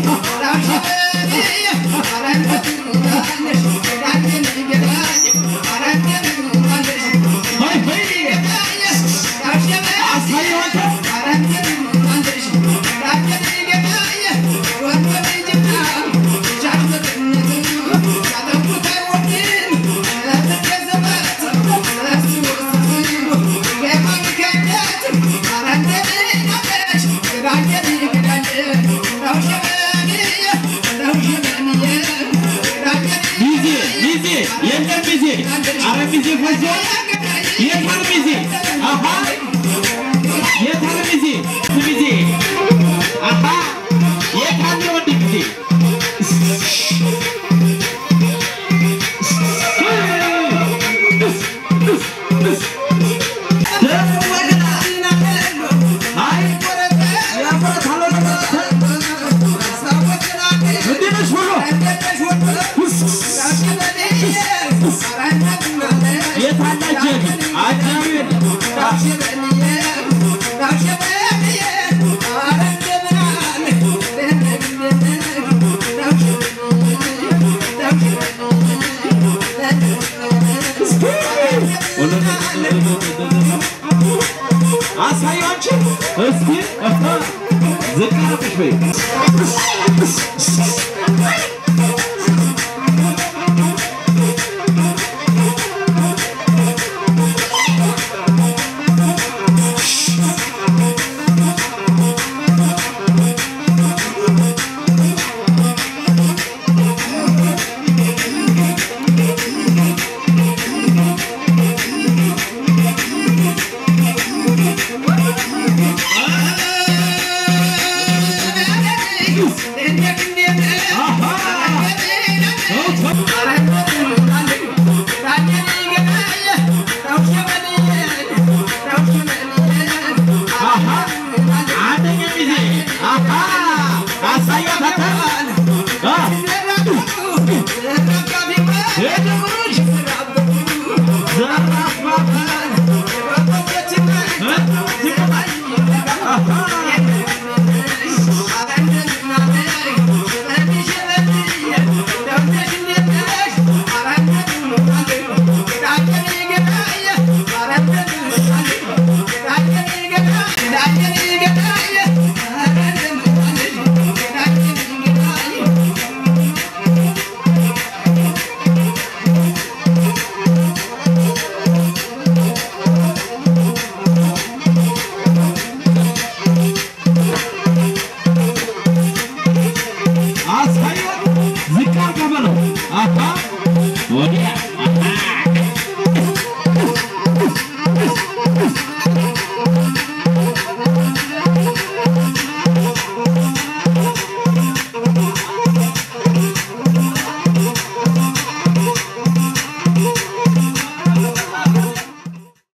what i'm Ramadhi, Ramadhi. ये कर दीजिए अरे दीजिए फंसे ये धर दीजिए आहा ये धर दीजिए दीजिए आहा ये खाने አሳያችን እስኪ ዝቅ አድርግሽ በይ። Yeah.